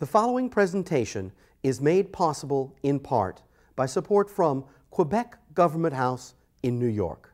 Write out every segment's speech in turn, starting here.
The following presentation is made possible in part by support from Quebec Government House in New York.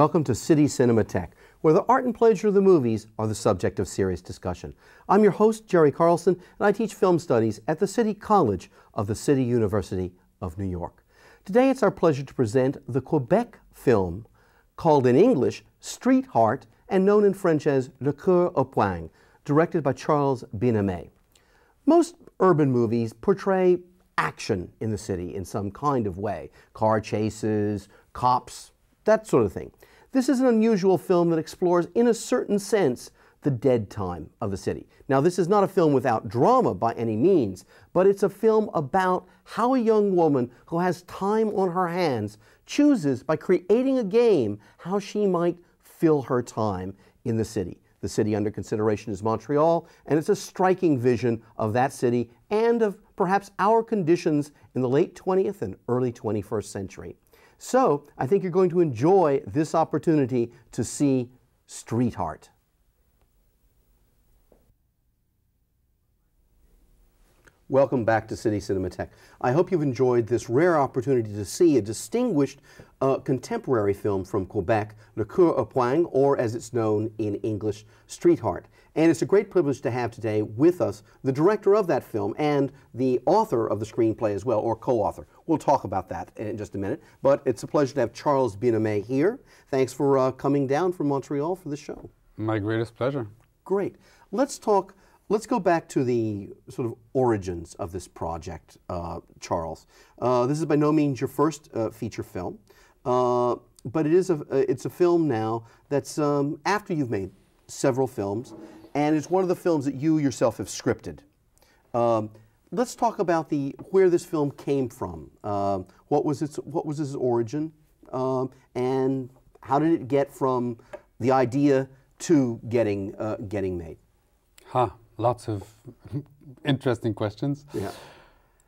Welcome to City Cinematheque, where the art and pleasure of the movies are the subject of serious discussion. I'm your host, Jerry Carlson, and I teach film studies at the City College of the City University of New York. Today it's our pleasure to present the Quebec film called in English Streetheart and known in French as Le Coeur au Poing, directed by Charles Binamé. Most urban movies portray action in the city in some kind of way car chases, cops, that sort of thing. This is an unusual film that explores, in a certain sense, the dead time of the city. Now, this is not a film without drama by any means, but it's a film about how a young woman who has time on her hands chooses, by creating a game, how she might fill her time in the city. The city under consideration is Montreal, and it's a striking vision of that city and of perhaps our conditions in the late 20th and early 21st century. So I think you're going to enjoy this opportunity to see Streetheart. Welcome back to City Cinematheque. I hope you've enjoyed this rare opportunity to see a distinguished uh, contemporary film from Quebec, Le Coeur au Poing, or as it's known in English, Streetheart. And it's a great privilege to have today with us the director of that film and the author of the screenplay as well, or co-author. We'll talk about that in just a minute. But it's a pleasure to have Charles Binamé here. Thanks for uh, coming down from Montreal for the show. My greatest pleasure. Great. Let's talk Let's go back to the sort of origins of this project, uh, Charles. Uh, this is by no means your first uh, feature film, uh, but it is a it's a film now that's um, after you've made several films, and it's one of the films that you yourself have scripted. Um, let's talk about the where this film came from. Um, what was its what was its origin, um, and how did it get from the idea to getting uh, getting made? Huh lots of interesting questions. Yeah.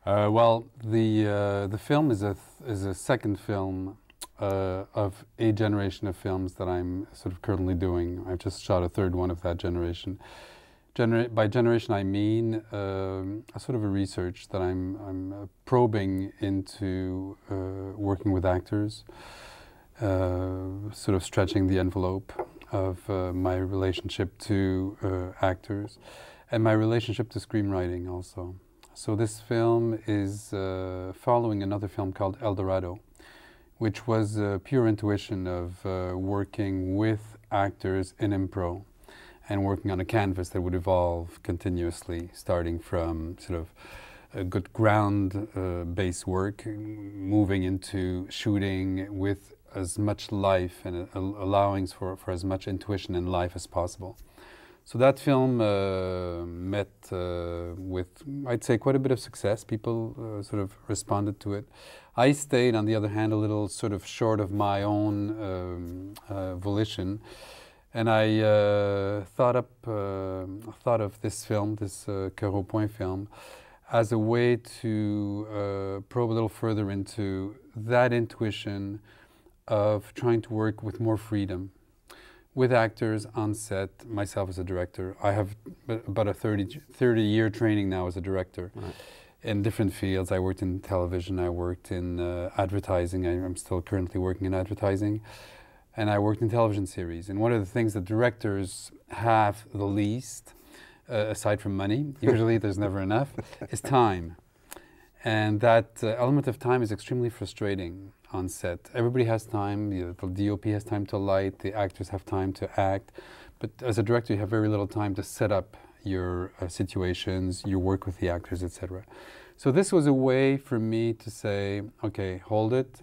Uh, well, the uh, the film is a is a second film uh, of a generation of films that I'm sort of currently doing. I've just shot a third one of that generation. Genera by generation, I mean um, a sort of a research that I'm I'm uh, probing into uh, working with actors, uh, sort of stretching the envelope of my relationship to actors and my relationship to screenwriting also. So this film is uh, following another film called El Dorado, which was uh, pure intuition of uh, working with actors in impro and working on a canvas that would evolve continuously, starting from sort of a good ground uh, base work, moving into shooting with as much life and uh, allowing for, for as much intuition and life as possible. So that film uh, met uh, with, I'd say, quite a bit of success. People uh, sort of responded to it. I stayed, on the other hand, a little sort of short of my own um, uh, volition, and I uh, thought up, uh, thought of this film, this uh, Poing film, as a way to probe a little further into that intuition of trying to work with more freedom with actors on set, myself as a director, I have about a 30, 30 year training now as a director right. in different fields. I worked in television, I worked in uh, advertising, I, am still currently working in advertising, and I worked in television series. And one of the things that directors have the least, uh, aside from money, usually there's never enough, is time. And that uh, element of time is extremely frustrating on set. Everybody has time, the, the DOP has time to light, the actors have time to act, but as a director you have very little time to set up your uh, situations, your work with the actors, etc. So this was a way for me to say, okay, hold it.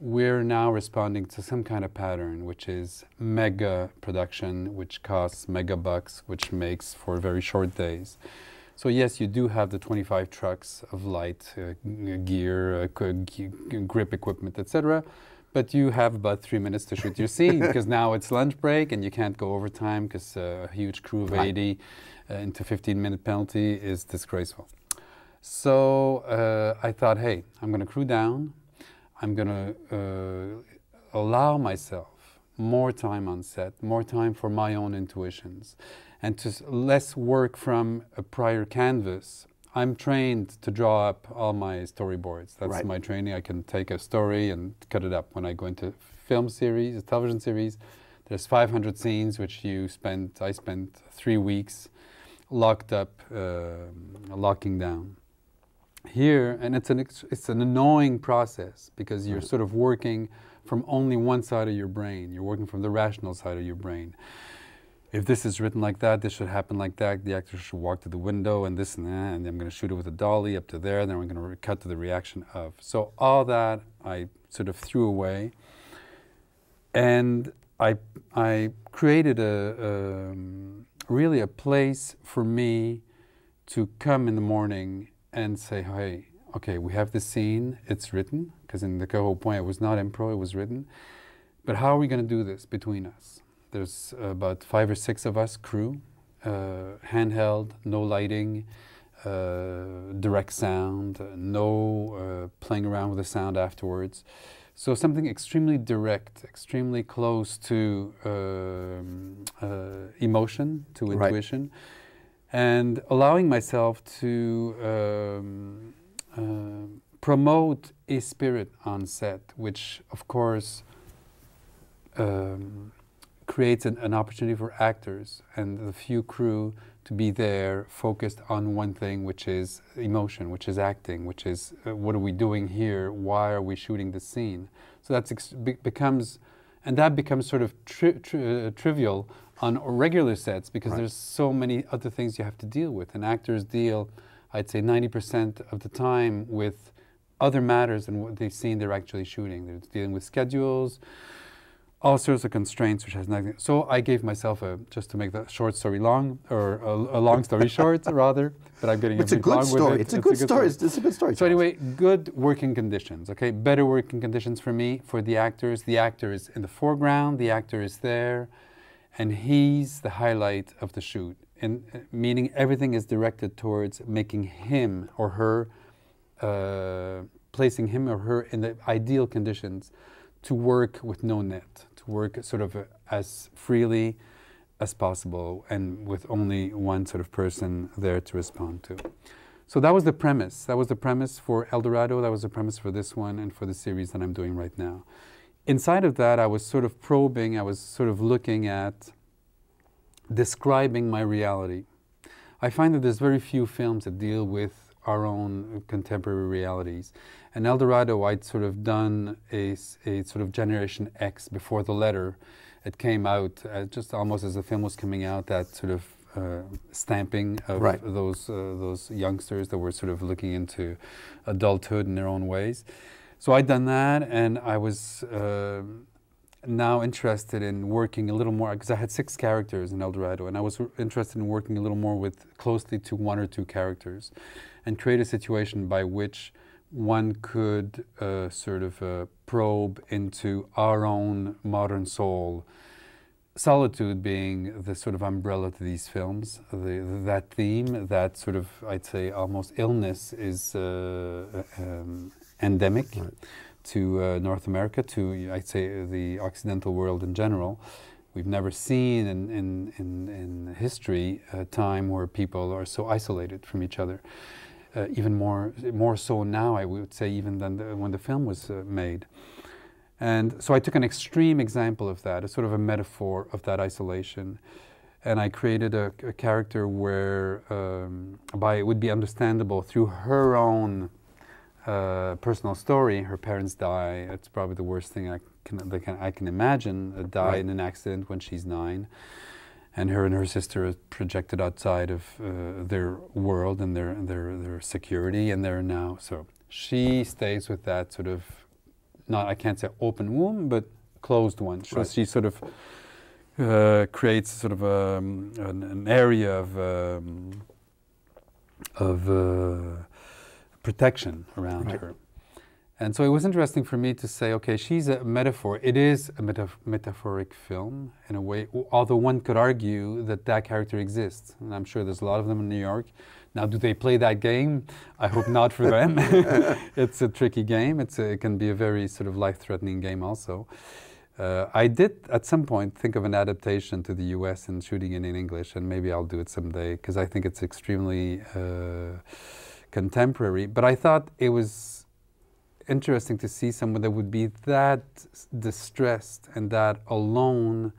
We're now responding to some kind of pattern, which is mega production, which costs mega bucks, which makes for very short days. So yes, you do have the 25 trucks of light uh, gear, uh, grip equipment, etc. But you have about three minutes to shoot your scene because now it's lunch break and you can't go overtime because uh, a huge crew of 80 uh, into 15 minute penalty is disgraceful. So uh, I thought, hey, I'm going to crew down. I'm going to uh, allow myself more time on set, more time for my own intuitions and to less work from a prior canvas. I'm trained to draw up all my storyboards. That's right. my training. I can take a story and cut it up. When I go into film series, a television series, there's 500 scenes which you spend. I spent three weeks locked up, uh, locking down. Here, and it's an it's an annoying process because you're sort of working from only one side of your brain. You're working from the rational side of your brain if this is written like that, this should happen like that. The actor should walk to the window and this and that, and I'm going to shoot it with a dolly up to there. Then we're going to cut to the reaction of. So all that I sort of threw away, and I I created a um, really a place for me to come in the morning and say, hey, okay, we have this scene. It's written because in the Coeur au Poing it was not improv, it was written. But how are we going to do this between us? There's about five or six of us crew, uh, handheld, no lighting, uh, direct sound, no uh, playing around with the sound afterwards. So something extremely direct, extremely close to um, uh, emotion, to intuition, right. and allowing myself to um, uh, promote a spirit on set, which of course um, creates an, an, opportunity for actors and the few crew to be there focused on one thing, which is emotion, which is acting, which is uh, what are we doing here? Why are we shooting the scene? So that be becomes, and that becomes sort of tri tri uh, trivial on regular sets because right. there's so many other things you have to deal with. And actors deal, I'd say, 90% of the time with other matters than what they've seen they're actually shooting. They're dealing with schedules, all sorts of constraints which has nothing. So I gave myself a just to make the short story long or a, a long story short rather. But I'm getting it's a, a good story. It. It's, a, good a good story. story. It's a good story. So anyway, good working conditions. Okay, better working conditions for me for the actors. The actor is in the foreground. The actor is there, and he's the highlight of the shoot. And uh, meaning everything is directed towards making him or her, uh, placing him or her in the ideal conditions to work with no net work sort of as freely as possible and with only one sort of person there to respond to. So that was the premise. That was the premise for El Dorado. That was the premise for this one and for the series that I'm doing right now. Inside of that, I was sort of probing, I was sort of looking at describing my reality. I find that there's very few films that deal with our own contemporary realities. And El Dorado, I'd sort of done a, a sort of Generation X before the letter. It came out uh, just almost as the film was coming out, that sort of uh, stamping of right. those, uh, those youngsters that were sort of looking into adulthood in their own ways. So I'd done that, and I was uh, now interested in working a little more because I had six characters in El Dorado, and I was interested in working a little more with closely to one or two characters, and create a situation by which one could uh, sort of uh, probe into our own modern soul. Solitude being the sort of umbrella to these films, the, that theme, that sort of, I'd say, almost illness is uh, uh um, endemic. Right to uh, North America, to I'd say the Occidental world in general. We've never seen in, in, in, in history a time where people are so isolated from each other. Uh, even more, more so now, I would say, even than the, when the film was uh, made. And so I took an extreme example of that, a sort of a metaphor of that isolation. And I created a, a character where, um, by it would be understandable through her own uh, personal story. Her parents die. It's probably the worst thing I can, can I can imagine. Uh, die right. in an accident when she's nine, and her and her sister are projected outside of uh, their world and their, their, their security, and they're now so she stays with that sort of not I can't say open womb, but closed one. So Right. she sort of uh, creates sort of um, an, an area of um, of uh, protection around Right. her. And so it was interesting for me to say, okay, she's a metaphor. It is a metaphoric film in a way, although one could argue that that character exists. And I'm sure there's a lot of them in New York. Now, do they play that game? I hope not for them. it's a tricky game. It's a, it can be a very sort of life-threatening game also. Uh, I did at some point think of an adaptation to the US and shooting it in English, and maybe I'll do it someday because I think it's extremely uh, contemporary. But I thought it was interesting to see someone that would be that distressed and that alone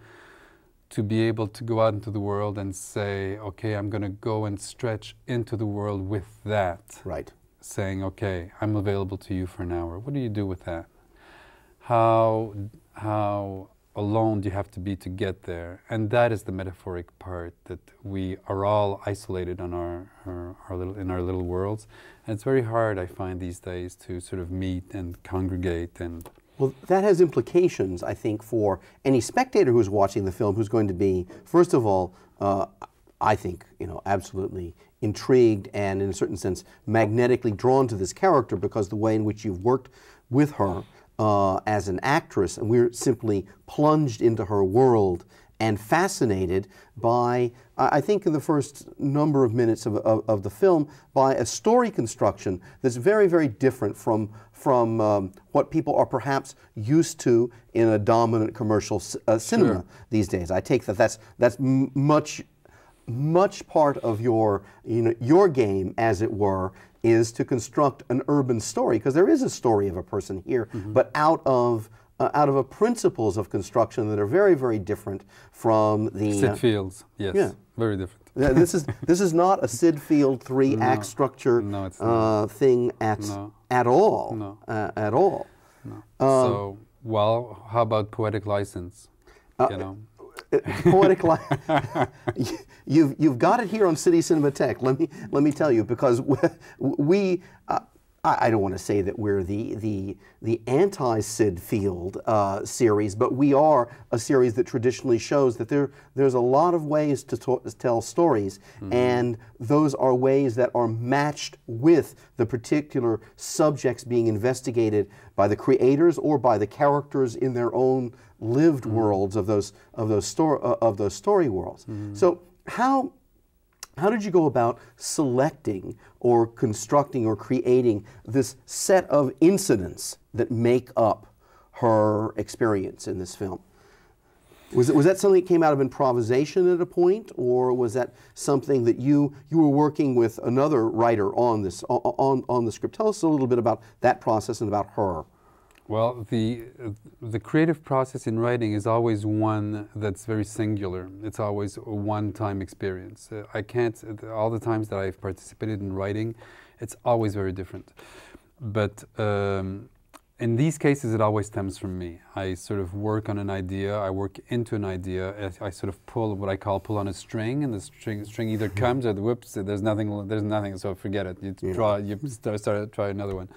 to be able to go out into the world and say, okay, I'm going to go and stretch into the world with that Right. saying, okay, I'm available to you for an hour. What do you do with that? How, how alone do you have to be to get there? And that is the metaphoric part that we are all isolated on our, our, our little, in our little worlds. And it's very hard, I find, these days to sort of meet and congregate and Well, that has implications, I think, for any spectator who's watching the film who's going to be, first of all, uh, I think, you know, absolutely intrigued and, in a certain sense, magnetically drawn to this character because the way in which you've worked with her uh, as an actress, and we're simply plunged into her world and fascinated by, I think, in the first number of minutes of, of, of the film, by a story construction that's very, very different from from um, what people are perhaps used to in a dominant commercial uh, cinema Sure. these days. I take that that's that's m- much much part of your you know your game as it were is to construct an urban story because there is a story of a person here but out of uh, out of a principles of construction that are very very different from the uh, Syd Fields. Yes, yeah. very different. yeah, this is this is not a Syd Field three act structure No, it's uh, thing at No. at all No. uh, at all. so, well, how about poetic license? you know, poetic life. you've you've got it here on City Cinematheque. Let me let me tell you because we, we uh, I, I don't want to say that we're the the the anti Syd Field uh, series, but we are a series that traditionally shows that there there's a lot of ways to, to tell stories, and those are ways that are matched with the particular subjects being investigated by the creators or by the characters in their own lived worlds of those of those story uh, of those story worlds. So how how did you go about selecting or constructing or creating this set of incidents that make up her experience in this film? Was, it, was that something that came out of improvisation at a point, or was that something that you you were working with another writer on this on, on, on the script? Tell us a little bit about that process and about her. Well, the the creative process in writing is always one that's very singular. It's always a one-time experience. Uh, I can't all the times that I've participated in writing, it's always very different. But um, in these cases, it always stems from me. I sort of work on an idea. I work into an idea. I, I sort of pull what I call pull on a string, and the string string either comes or the whoops. There's nothing. There's nothing. So forget it. You Yeah. draw. You start, start try another one.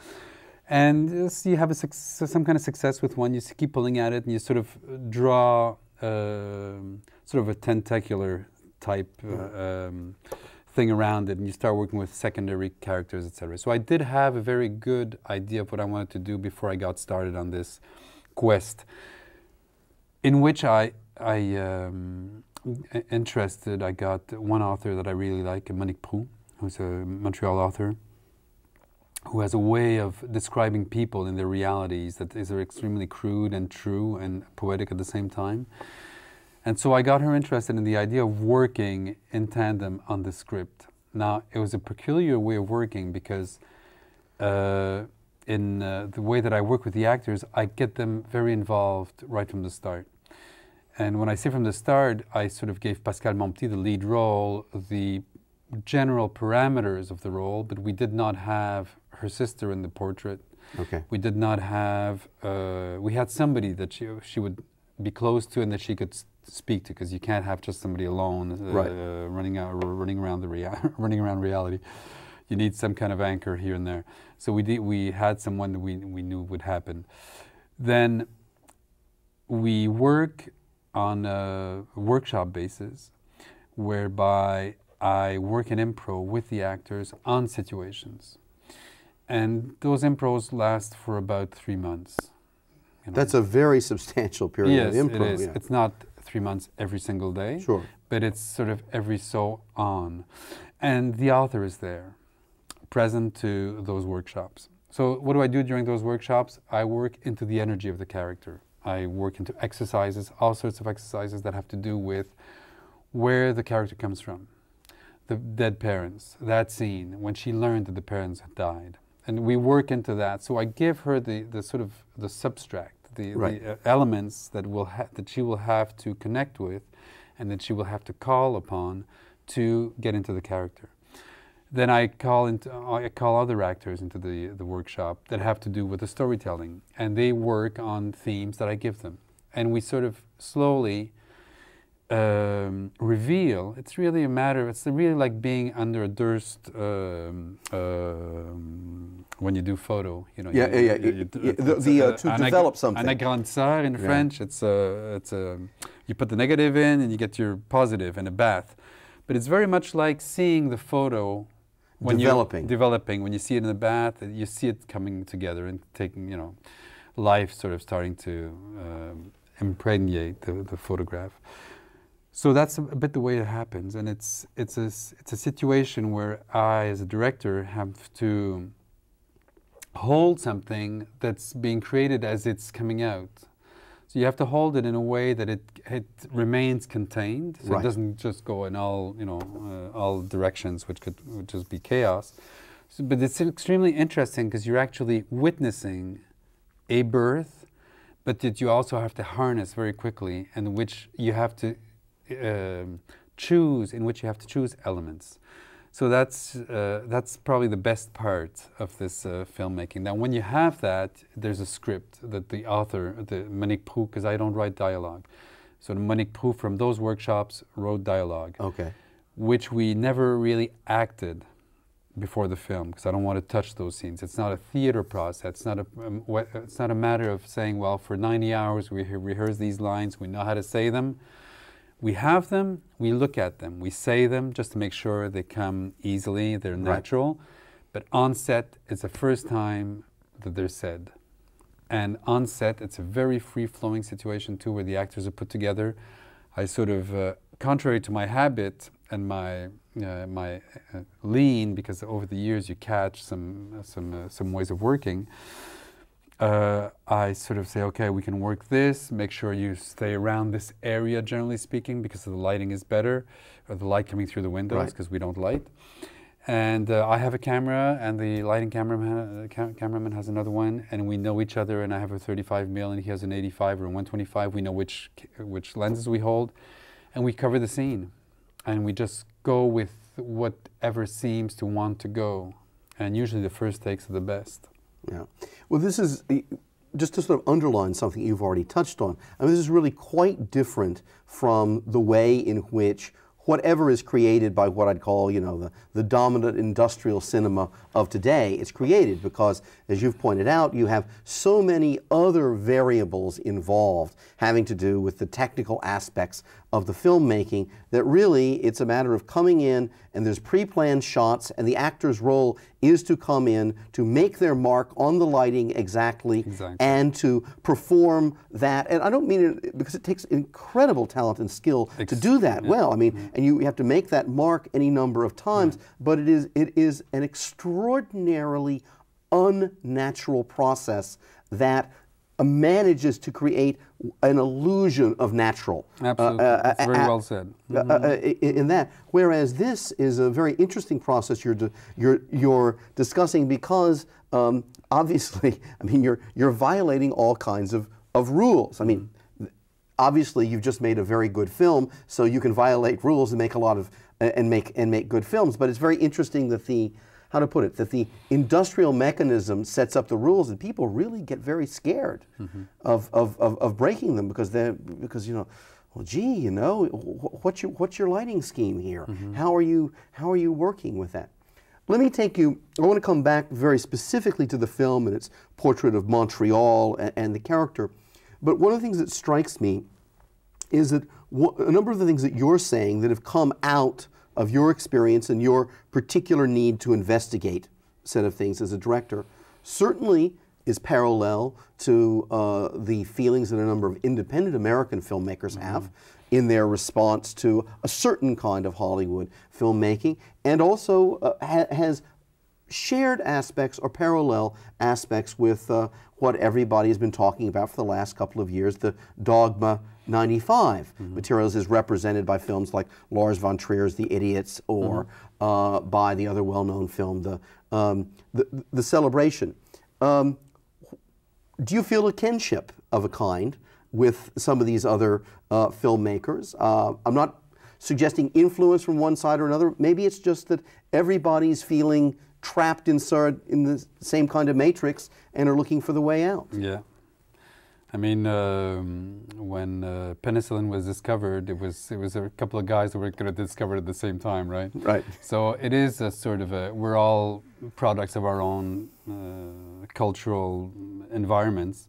And yes, you have a some kind of success with one, you keep pulling at it, and you sort of draw um sort of a tentacular type uh, um, thing around it, and you start working with secondary characters, etc. So I did have a very good idea of what I wanted to do before I got started on this quest, in which I I um, interested. I got one author that I really like, Monique Proulx, who's a Montreal author who has a way of describing people in their realities that is extremely crude and true and poetic at the same time. And so I got her interested in the idea of working in tandem on the script. Now, it was a peculiar way of working because uh, in uh, the way that I work with the actors, I get them very involved right from the start. And when I say from the start, I sort of gave Pascale Montpetit the lead role, the general parameters of the role, but we did not have her sister in the portrait. Okay. We did not have. Uh, we had somebody that she she would be close to and that she could speak to because you can't have just somebody alone uh, Right. uh, running out running around the rea- running around reality. You need some kind of anchor here and there. So we did, we had someone that we we knew would happen. Then we work on a workshop basis whereby I work in improv with the actors on situations. And those impros last for about three months. you know. That's a very substantial period yes, of improv. it is. yeah. It's not three months every single day, Sure. but it's sort of every so on. And the author is there, present to those workshops. So, what do I do during those workshops? I work into the energy of the character. I work into exercises, all sorts of exercises that have to do with where the character comes from. The dead parents, that scene, when she learned that the parents had died. And we work into that. So I give her the, the sort of the substract, the, Right. the uh, elements that, will ha- that she will have to connect with and that she will have to call upon to get into the character. Then I call into I call other actors into the the workshop that have to do with the storytelling, and they work on themes that I give them, and we sort of slowly um, reveal. It's really a matter. It's really like being under a Durst um, um, when you do photo. You know. Yeah, you, yeah, yeah. you- you- Yeah, the- the, uh, to develop something. In Yeah. French. It's a. It's a. You put the negative in, and you get your positive in a bath. But it's very much like seeing the photo when Developing. developing when you see it in the bath you see it coming together and taking you know life sort of starting to um, impregnate the, the photograph so that's a, bit the way it happens and it's it's a it's a situation where I as a director have to hold something that's being created as it's coming out so you have to hold it in a way that it it remains contained, so Right. it doesn't just go in all you know uh, all directions, which could would just be chaos. So, but it's extremely interesting because you're actually witnessing a birth, but that you also have to harness very quickly, and which you have to um, choose, in which you have to choose elements. So that's uh, that's probably the best part of this uh, filmmaking. Now, when you have that, there's a script that the author, the Monique Proulx, because I don't write dialogue. So Monique Proulx from those workshops wrote dialogue, Okay. which we never really acted before the film because I don't want to touch those scenes. It's not a theater process. It's not a um, it's not a matter of saying, well, for 90 hours we rehearse these lines, we know how to say them. We have them, we look at them, we say them just to make sure they come easily, they're Right. natural. But on set, it's the first time that they're said. And on set, it's a very free flowing situation too, where the actors are put together. I sort of, uh, contrary to my habit and my uh, my uh, lean, because over the years you catch some some uh, some ways of working. Uh, I sort of say, okay, we can work this. Make sure you stay around this area, generally speaking, because the lighting is better, or the light coming through the windows, Right. because we don't light. And uh, I have a camera, and the lighting cameraman, uh, ca- cameraman has another one, and we know each other. And I have a 35 mil, and he has an 85 or a 125. We know which which lenses we hold, and we cover the scene, and we just go with whatever seems to want to go. And usually, the first takes are the best. Yeah. Well, this is just to sort of underline something you've already touched on. I mean, this is really quite different from the way in which whatever is created by what I'd call, you know, the, the dominant industrial cinema of today is created because, as you've pointed out, you have so many other variables involved having to do with the technical aspects of the filmmaking that really it's a matter of coming in and there's pre-planned shots and the actor's role is to come in to make their mark on the lighting exactly, Exactly. and to perform that. And I don't mean it because it takes incredible talent and skill to do that well. I mean mm-hmm. and you have to make that mark any number of times mm-hmm. but it is it is an extraordinarily unnatural process that manages to create an illusion of natural Absolutely, uh, That's very uh, well said. uh, uh, in that. Whereas this is a very interesting process you're, you're, you're discussing because um, obviously, I mean, you're, you're violating all kinds of, of rules. I mean, th- obviously, you've just made a very good film, so you can violate rules and make a lot of and make and make good films. But it's very interesting that the how to put it that the industrial mechanism sets up the rules, and people really get very scared mm-hmm. of, of, of, of breaking them because they because you know well, gee, you know, what's your what's your lighting scheme here? Mm-hmm. How are you how are you working with that? Let me take you. I want to come back very specifically to the film and its portrait of Montreal and, and the character. But one of the things that strikes me is that a number of the things that you're saying that have come out of your experience and your particular need to investigate set of things as a director certainly is parallel to uh, the feelings that a number of independent American filmmakers have in their response to a certain kind of Hollywood filmmaking, and also uh, ha- has shared aspects or parallel aspects with uh, what everybody has been talking about for the last couple of years the Dogma 95 materials is represented by films like Lars von Trier's The Idiots or uh, by the other well known film, the, um, the, the Celebration. Um, do you feel a kinship of a kind with some of these other uh, filmmakers? Uh, I'm not suggesting influence from one side or another. Maybe it's just that everybody's feeling trapped inside in the same kind of matrix and are looking for the way out. Yeah. I mean, um, when uh, penicillin was discovered, it was it was a couple of guys that were going to discover it at the same time, right? Right. So it is a sort of a we're all products of our own uh, cultural environments,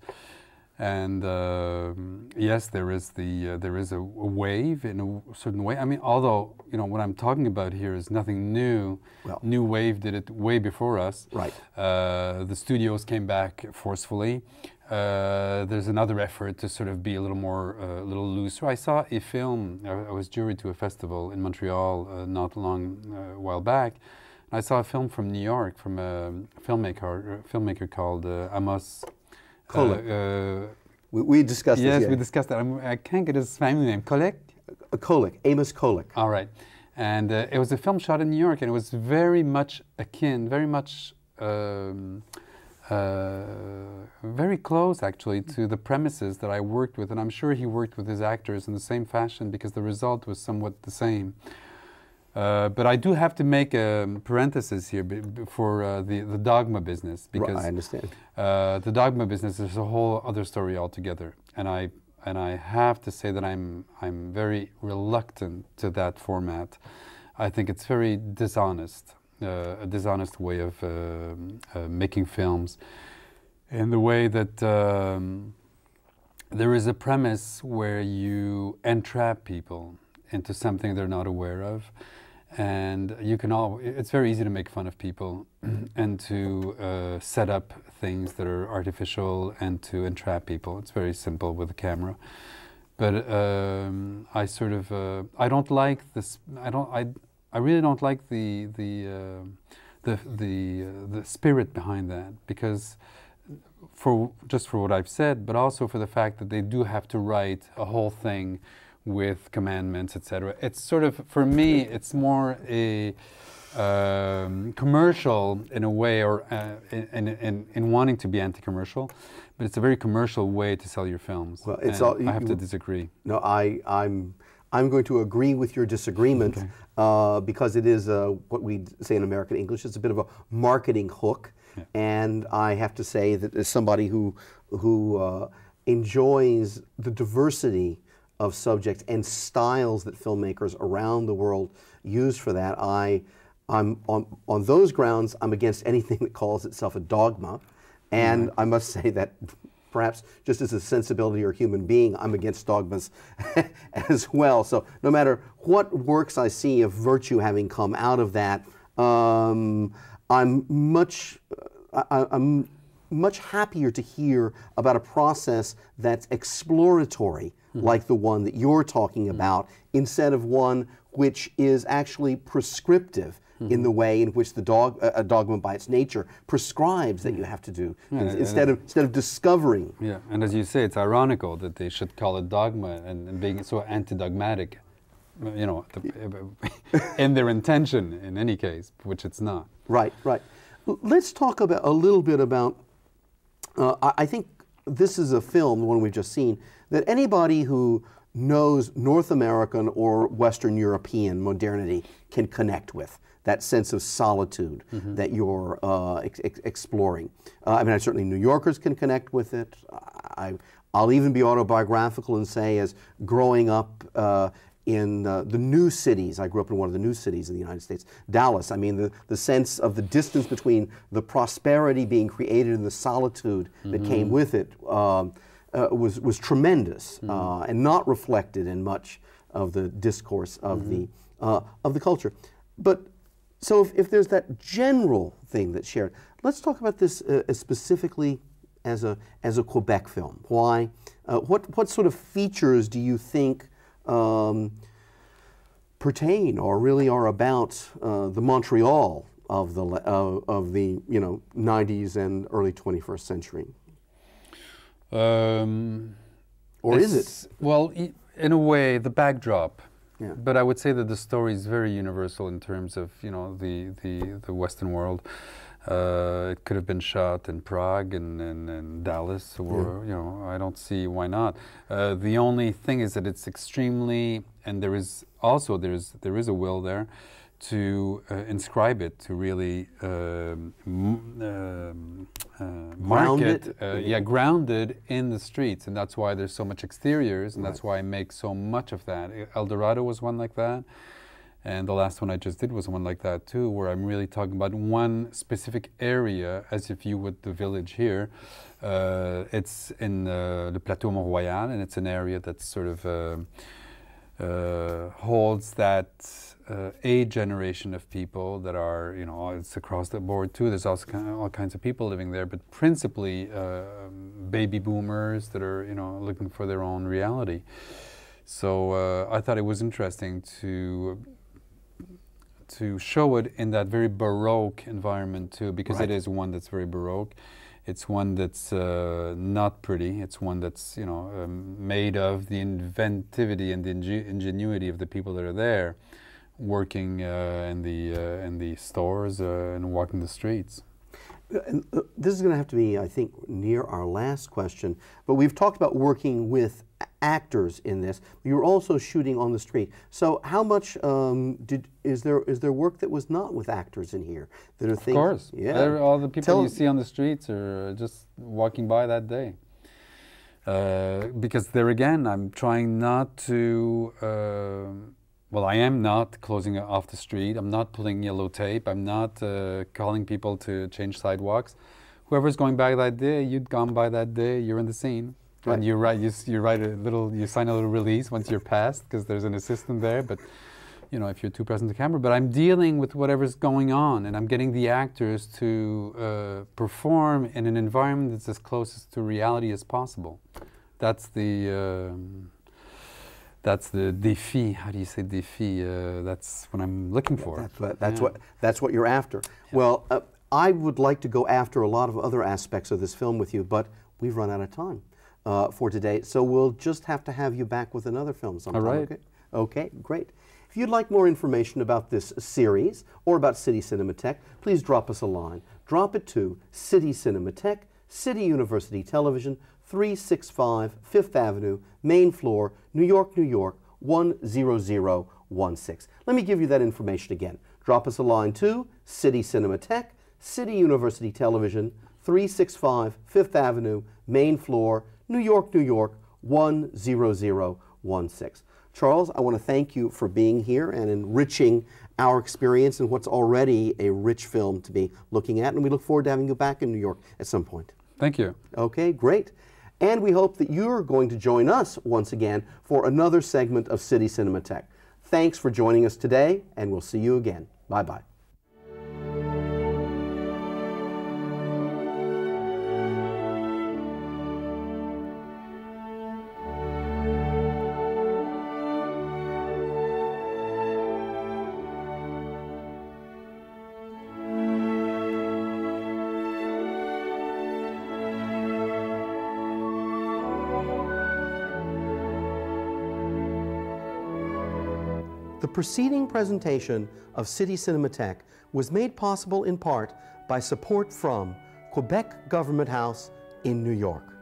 and um yes, there is the uh, there is a, a wave in a certain way. I mean, although you know what I'm talking about here is nothing new. Well- New Wave did it way before us. Right. Uh, the studios came back forcefully. Uh, there's another effort to sort of be a little more, uh, a little looser. I saw a film. I, I was jury to a festival in Montreal uh, not long uh, while back. I saw a film from New York from a filmmaker, a filmmaker called uh, Amos. Kollek. Uh, uh, We, we discussed yes, this. we discussed that. I'm, I can't get his family name. Kollek. Uh, Kollek, Amos Kollek. All right. And uh, it was a film shot in New York, and it was very much akin, very much, um, uh, very close actually to the premises that I worked with. And I'm sure he worked with his actors in the same fashion because the result was somewhat the same. Uh, but I do have to make a parenthesis here for uh, the, the dogma business Right, because I understand. uh, the dogma business is a whole other story altogether, and I and I have to say that I'm I'm very reluctant to that format. I think it's very dishonest, a dishonest way of uh, uh, making films, in the way that. Um, there is a premise where you entrap people into something they're not aware of. And you can all it's very easy to make fun of people and to uh, set up things that are artificial and to entrap people. It's very simple with a camera. But um, I sort of uh, I don't like this I don't I, I really don't like the the uh, the the, uh, the spirit behind that because for just for what I've said, but also for the fact that they do have to write a whole thing with commandments, etc. It's sort of for me, it's more a um, commercial in a way, or uh, in, in, in wanting to be anti-commercial, but it's a very commercial way to sell your films. Well, it's all- I have to disagree. No, I, I'm, I'm going to agree with your disagreement uh, because it is uh, what we say in American English. It's a bit of a marketing hook, and I have to say that as somebody who who uh, enjoys the diversity of subjects and styles that filmmakers around the world use for that, I, I'm on on those grounds. I'm against anything that calls itself a dogma, and I must say that perhaps just as a sensibility or human being, I'm against dogmas as well. So no matter what works I see of virtue having come out of that, um, I'm much, uh, I, I- I'm much happier to hear about a process that's exploratory, hmm. like the one that you're talking hmm. about, instead of one which is actually prescriptive in the way in which the dog, a dogma by its nature prescribes that you have to do, and- instead of instead of discovering. Yeah, and as you say, it's ironical that they should call it dogma and, and being so anti-dogmatic, you know, the, in their intention in any case, which it's not. Right, right. Let's talk about a little bit about. Uh, I, I think this is a film, the one we've just seen, that anybody who knows North American or Western European modernity can connect with. That sense of solitude that you're uh, ex- ex- exploring. Uh, I mean, I certainly New Yorkers can connect with it. I, I'll even be autobiographical and say, as growing up uh, in uh, the new cities, I grew up in one of the new cities in the United States, Dallas. I mean, the, the sense of the distance between the prosperity being created and the solitude that mm -hmm. came with it um, uh, was, was tremendous mm -hmm. and not reflected in much of the discourse of, mm -hmm. the, uh, of the culture. But so if, if, there's that general thing that's shared, let's talk about this uh, specifically as a, as a Quebec film. Why? Uh, what, what sort of features do you think um, pertain or really are about uh, the Montreal of the, uh, of the you know, 90s and early 21st century? Um, or is it? Well, in a way, the backdrop. Yeah. But I would say that the story is very universal in terms of you know the the, the Western world. Uh, it could have been shot in Prague and, and, and Dallas, or yeah. you know, I don't see why not. Uh, the only thing is that it's extremely, and there is also there is there is a will there to uh, inscribe it, to really um, um uh, market, uh, yeah, grounded in the streets, and that's why there's so much exteriors, and right. that's why I make so much of that. El Dorado was one like that. And the last one I just did was one like that too, where I'm really talking about one specific area, as if you would the village here. Uh, it's in uh, the Plateau Mont Royal, and it's an area that sort of uh, uh holds that uh, a generation of people that are, you know, it's across the board too. There's also kind of all kinds of people living there, but principally uh, baby boomers that are, you know, looking for their own reality. So I thought it was interesting to to show it in that very baroque environment too, because right. it is one that's very baroque. It's one that's uh, not pretty. It's one that's you know um, made of the inventivity and the ingenuity of the people that are there, working uh, in the uh, in the stores uh, and walking the streets. This is going to have to be, I think, near our last question. But we've talked about working with actors in this. You're also shooting on the street. So how much um, did is there is there work that was not with actors in here that are of things? Of course, yeah. all the people Tell you see on the streets are just walking by that day. Uh, because there again, I'm trying not to. Uh, well, I am not closing off the street. I'm not pulling yellow tape. I'm not uh, calling people to change sidewalks. Whoever's going by that day, you'd gone by that day. You're in the scene. Right. And you write, you, you write a little, you sign a little release once you're passed because there's an assistant there. But you know, if you're too present to camera. But I'm dealing with whatever's going on, and I'm getting the actors to uh, perform in an environment that's as close to reality as possible. That's the um, that's the défi. How do you say défi? Uh, that's what I'm looking for. That's what that's yeah. what that's what you're after. Yeah. Well, uh, I would like to go after a lot of other aspects of this film with you, but we've run out of time uh, for today. So we'll just have to have you back with another film sometime. All right. Okay. Okay. Great. If you'd like more information about this series or about City Cinematheque, please drop us a line. Drop it to City Cinematheque, City University Television, 365 Fifth Avenue, main floor, New York, New York, 10016. Let me give you that information again. Drop us a line to City Cinematheque, City University Television, 365 Fifth Avenue, main floor, New York, New York, 10016. Charles, I want to thank you for being here and enriching our experience in what's already a rich film to be looking at, and we look forward to having you back in New York at some point. Thank you. Okay, great. And we hope that you're going to join us once again for another segment of City Cinematheque. Thanks for joining us today, and we'll see you again. Bye bye. Preceding presentation of City Cinematheque was made possible in part by support from Quebec Government House in New York.